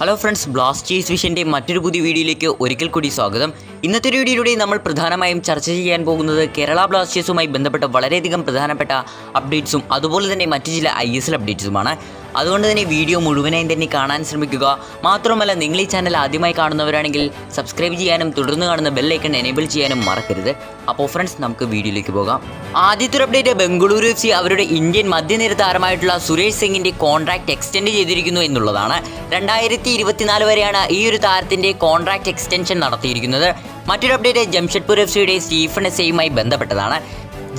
Hello friends Blasters വിഷന്റെ മറ്റൊരു പുതിയ വീഡിയോയിലേക്ക് ഒരിക്കൽ കൂടി സ്വാഗതം. ഇന്നത്തെ വീഡിയോയിലൂടെ നമ്മൾ പ്രധാനമായും ചർച്ച ചെയ്യാൻ പോകുന്നത് കേരള ബ്ലാസ്റ്റേഴ്സുമായി ബന്ധപ്പെട്ട വളരെയധികം പ്രധാനപ്പെട്ട അപ്ഡേറ്റ്സും അതുപോലെ തന്നെ മറ്റു ചില ഐ എസ് എൽ അപ്ഡേറ്റ്സുമാണ് അതുകൊണ്ട് തന്നെ വീഡിയോ മുഴുവനായും തന്നെ കാണാൻ ശ്രമിക്കുക. മാത്രമല്ല നിങ്ങൾ ഈ ചാനൽ ആദ്യമായി കാണുന്നവരാണെങ്കിൽ സബ്സ്ക്രൈബ് ചെയ്യാനും തുടർന്ന് കാണുന്ന ബെല്ലൈക്കൺ എനേബിൾ ചെയ്യാനും മറക്കരുത്. അപ്പോൾ ഫ്രണ്ട്സ് നമുക്ക് വീഡിയോയിലേക്ക് പോകാം. ആദ്യത്തെ അപ്ഡേറ്റ് ബംഗളൂരു എഫ് സി അവരുടെ ഇന്ത്യൻ മധ്യനിര താരമായിട്ടുള്ള സുരേഷ് സിംഗിന്റെ കോൺട്രാക്ട് എക്സ്റ്റെൻഡ് ചെയ്തിരിക്കുന്നു എന്നുള്ളതാണ്. രണ്ടായിരത്തി ഇരുപത്തിനാല് വരെയാണ് ഈ ഒരു താരത്തിന്റെ കോൺട്രാക്ട് എക്സ്റ്റൻഷൻ നടത്തിയിരിക്കുന്നത്. മറ്റൊരു അപ്ഡേറ്റ് ജംഷഡ്പൂർ എഫ് സിയുടെ സ്റ്റീഫൻ എസ് എയുമായി ബന്ധപ്പെട്ടതാണ്.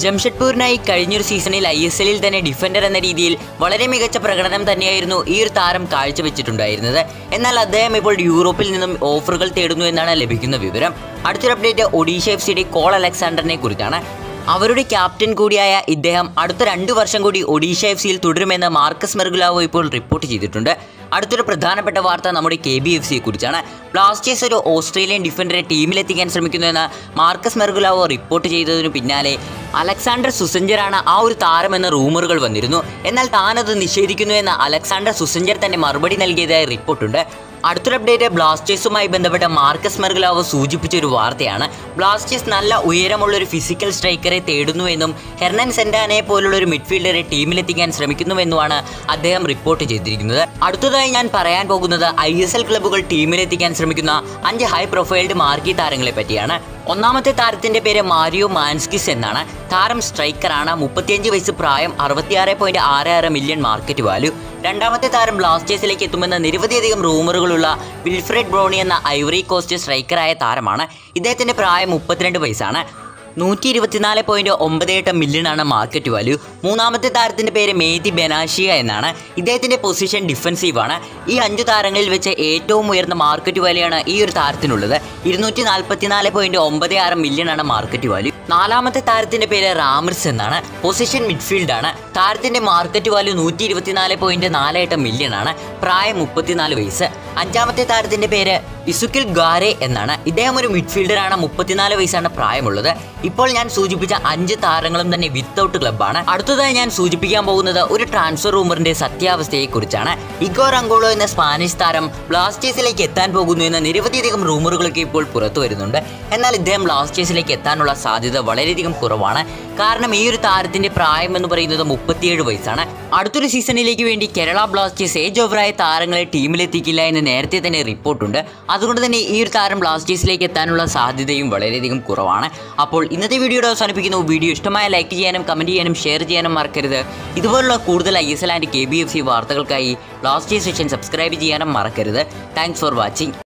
ജംഷഡ്പൂരിനായി കഴിഞ്ഞൊരു സീസണിൽ ഐ എസ് എല്ലിൽ തന്നെ ഡിഫൻഡർ എന്ന രീതിയിൽ വളരെ മികച്ച പ്രകടനം തന്നെയായിരുന്നു ഈ ഒരു താരം കാഴ്ചവെച്ചിട്ടുണ്ടായിരുന്നത്. എന്നാൽ അദ്ദേഹം ഇപ്പോൾ യൂറോപ്പിൽ നിന്നും ഓഫറുകൾ തേടുന്നു എന്നാണ് ലഭിക്കുന്ന വിവരം. അടുത്തൊരു അപ്ഡേറ്റ് ഒഡീഷ എഫ് സിയുടെ കോൾ അലക്സാണ്ടറിനെ കുറിച്ചാണ്. അവരുടെ ക്യാപ്റ്റൻ കൂടിയായ ഇദ്ദേഹം അടുത്ത രണ്ട് വർഷം കൂടി ഒഡീഷ എഫ് സിയിൽ തുടരുമെന്ന് മാർക്കസ് മെർഗുലാവോ ഇപ്പോൾ റിപ്പോർട്ട് ചെയ്തിട്ടുണ്ട്. അടുത്തൊരു പ്രധാനപ്പെട്ട വാർത്ത നമ്മുടെ കെ ബി എഫ് സിയെ കുറിച്ചാണ്. ബ്ലാസ്റ്റേഴ്സ് ഒരു ഓസ്ട്രേലിയൻ ഡിഫൻഡറെ ടീമിലെത്തിക്കാൻ ശ്രമിക്കുന്നുവെന്ന് മാർക്കസ് മെർഗുലാവോ റിപ്പോർട്ട് ചെയ്തതിനു പിന്നാലെ അലക്സാണ്ടർ സുസഞ്ചറാണ് ആ ഒരു താരമെന്ന റൂമറുകൾ വന്നിരുന്നു. എന്നാൽ താനത് നിഷേധിക്കുന്നുവെന്ന് അലക്സാണ്ടർ സുസഞ്ചർ തന്നെ മറുപടി നൽകിയതായി റിപ്പോർട്ടുണ്ട്. അടുത്തൊരു അപ്ഡേറ്റ് ബ്ലാസ്റ്റേഴ്സുമായി ബന്ധപ്പെട്ട മാർക്കസ് മെർഗ്ലാവ് സൂചിപ്പിച്ച ഒരു വാർത്തയാണ്. ബ്ലാസ്റ്റേഴ്സ് നല്ല ഉയരമുള്ള ഒരു ഫിസിക്കൽ സ്ട്രൈക്കറെ തേടുന്നുവെന്നും ഹെർണൻ സെന്റാനെ പോലുള്ള ഒരു മിഡ്ഫീൽഡറെ ടീമിലെത്തിക്കാൻ ശ്രമിക്കുന്നുവെന്നുമാണ് അദ്ദേഹം റിപ്പോർട്ട് ചെയ്തിരിക്കുന്നത്. അടുത്തതായി ഞാൻ പറയാൻ പോകുന്നത് ഐ എസ് എൽ ക്ലബ്ബുകൾ ടീമിലെത്തിക്കാൻ ശ്രമിക്കുന്ന അഞ്ച് ഹൈ പ്രൊഫൈൽഡ് മാർക്കി താരങ്ങളെ പറ്റിയാണ്. ഒന്നാമത്തെ താരത്തിന്റെ പേര് മാരിയോ മാൻസ്കിസ് എന്നാണ്. താരം സ്ട്രൈക്കറാണ്. മുപ്പത്തിയഞ്ച് വയസ്സ് പ്രായം അറുപത്തിയാറ് പോയിന്റ് ആറ് ആറ് മില്യൺ മാർക്കറ്റ് വാല്യൂ. രണ്ടാമത്തെ താരം ബ്ലാസ്റ്റേഴ്സിലേക്ക് എത്തുമെന്ന നിരവധിയധികം റൂമറുകളുള്ള വിൽഫ്രെഡ് ബ്രോണി എന്ന ഐവറി കോസ്റ്റ് സ്ട്രൈക്കറായ താരമാണ്. ഇദ്ദേഹത്തിന്റെ പ്രായം മുപ്പത്തിരണ്ട് വയസ്സാണ്. നൂറ്റി ഇരുപത്തിനാല് പോയിന്റ് ഒമ്പത് എട്ട് മില്യണാണ് മാർക്കറ്റ് വാല്യൂ മൂന്നാമത്തെ താരത്തിന്റെ പേര് മേതി ബെനാഷിയ എന്നാണ്. ഇദ്ദേഹത്തിന്റെ പൊസിഷൻ ഡിഫൻസീവ് ആണ്. ഈ അഞ്ചു താരങ്ങളിൽ വെച്ച് ഏറ്റവും ഉയർന്ന മാർക്കറ്റ് വാല്യൂ ഈ ഒരു താരത്തിനുള്ളത്. ഇരുന്നൂറ്റി നാൽപ്പത്തിനാല് പോയിന്റ് ഒമ്പത് ആറ് മില്യൺ ആണ് മാർക്കറ്റ് വാല്യൂ നാലാമത്തെ താരത്തിന്റെ പേര് റാമർസ് എന്നാണ്. പൊസിഷൻ മിഡ്ഫീൽഡ് ആണ്. താരത്തിന്റെ മാർക്കറ്റ് വാല്യൂ നൂറ്റി ഇരുപത്തിനാല് പോയിന്റ് നാല് എട്ട് മില്യൺ ആണ് പ്രായം മുപ്പത്തിനാല് വയസ്സ്. അഞ്ചാമത്തെ താരത്തിന്റെ പേര് ഇസുക്കിൽ ഗാരെ എന്നാണ്. ഇദ്ദേഹം ഒരു മിഡ്ഫീൽഡറാണ്. മുപ്പത്തിനാല് വയസ്സാണ് പ്രായമുള്ളത്. ഇപ്പോൾ ഞാൻ സൂചിപ്പിച്ച അഞ്ച് താരങ്ങളും തന്നെ വിത്തൗട്ട് ക്ലബ്ബാണ് അടുത്തതായി ഞാൻ സൂചിപ്പിക്കാൻ പോകുന്നത് ഒരു ട്രാൻസ്ഫർ റൂമറിന്റെ സത്യാവസ്ഥയെ കുറിച്ചാണ് ഇഗോർ അങ്കോളോ എന്ന സ്പാനിഷ് താരം ബ്ലാസ്റ്റേഴ്സിലേക്ക് എത്താൻ പോകുന്നു എന്ന നിരവധിയധികം റൂമറുകളൊക്കെ ഇപ്പോൾ പുറത്തു വരുന്നുണ്ട്. എന്നാൽ ഇദ്ദേഹം ബ്ലാസ്റ്റേഴ്സിലേക്ക് എത്താനുള്ള സാധ്യത വളരെയധികം കുറവാണ്. കാരണം ഈ ഒരു താരത്തിന്റെ പ്രായം എന്ന് പറയുന്നത് മുപ്പത്തിയേഴ് വയസ്സാണ്. അടുത്തൊരു സീസണിലേക്ക് വേണ്ടി കേരള ബ്ലാസ്റ്റേഴ്സ് ഏജ് ഓവറായ താരങ്ങളെ ടീമിലെത്തിക്കില്ല എന്ന് നേരത്തെ തന്നെ റിപ്പോർട്ടുണ്ട്. അതുകൊണ്ട് തന്നെ ഈ ഒരു താരം ബ്ലാസ്റ്റേഴ്സിലേക്ക് എത്താനുള്ള സാധ്യതയും വളരെയധികം കുറവാണ്. അപ്പോൾ ഇന്നത്തെ വീഡിയോയുടെ അവസാനിപ്പിക്കുന്നു. വീഡിയോ ഇഷ്ടമായ ലൈക്ക് ചെയ്യാനും കമന്റ് ചെയ്യാനും ഷെയർ ചെയ്യാനും മറക്കരുത്. ഇതുപോലുള്ള കൂടുതൽ I S L and K B F C വാർത്തകൾക്കായി ബ്ലാസ്റ്റേഴ്സ് സെക്ഷൻ സബ്സ്ക്രൈബ് ചെയ്യാനും മറക്കരുത്. Thanks for watching.